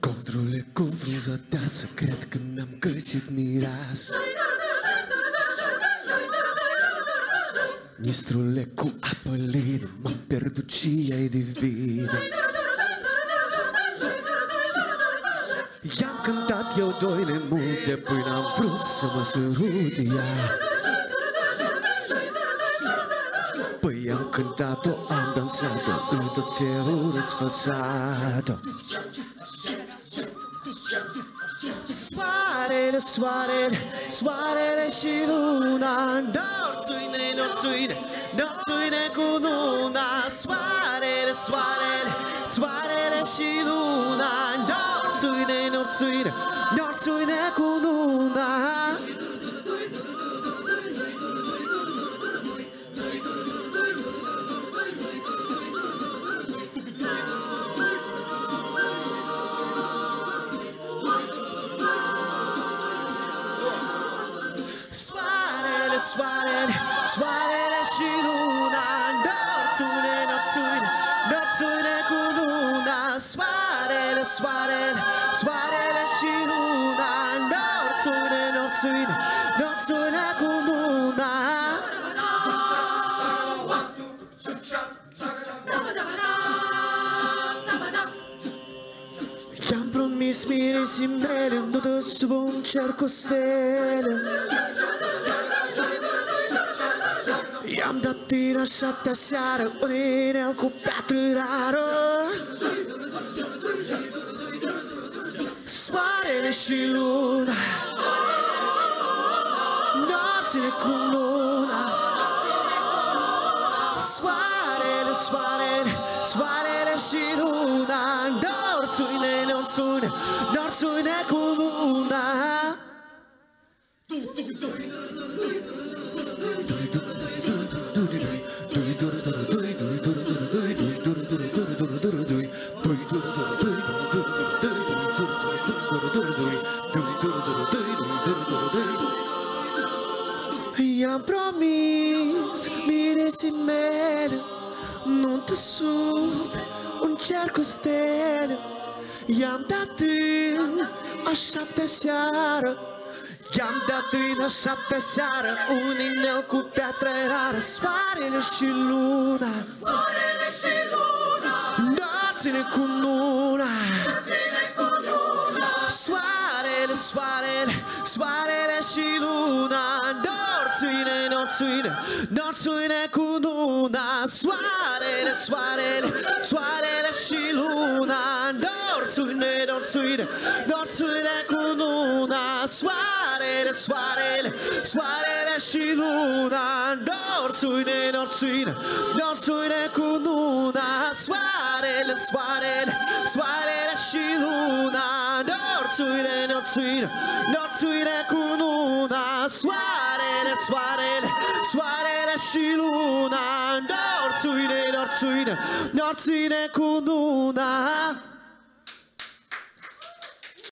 Controle cu frunza deasă, cred că mi-am găsit miras. Mistrule cu apă lină, m-am pierdut și e divină I-am cântat eu doile multe până am vrut să mă sărut ea. Păi am cântat-o, am dansat-o În tot felul răsfățat-o. Soarele, soarele, soarele și luna Norțuine, norțuine, norțuine cu luna. Soarele, soarele, soarele și luna Norțuine, norțuine, norțuine cu luna Soarele, soarele, soarele și luna Norțune, norțune, norțune cu luna. Soarele, soarele, soarele și luna Norțune, norțune, norțune cu luna I-am promis miresii mele Nu dă să vă încerc o stelă I-am dat din a șaptea seară Un inel cu piatră rară. Soarele și luna Nopțile cu luna. Soarele, soarele, soarele și luna Norțuine, norțuine, norțuine cu luna I-am promis miresii mele Nu te sub un cer cu stele I-am dat în a șaptea seară. I-am dat în a șaptea seară. Un inel cu piatră rară. Soarele și luna. Soarele și luna, Noțile cu luna zile cu luna, Soarele, soarele, soarele și luna. Norțuine, norțuine, norțuine cu luna Soarele, soarele, soarele Norțuine, norțuine, norțuine cu luna Soarele, soarele, soarele și luna Norțuine, norțuine, norțuine cu luna Soarele, soarele, soarele și luna Norțuine, norțuine, norțuine cu luna Soarele, soarele, soarele și luna Norțuine, norțuine, norțuine cu luna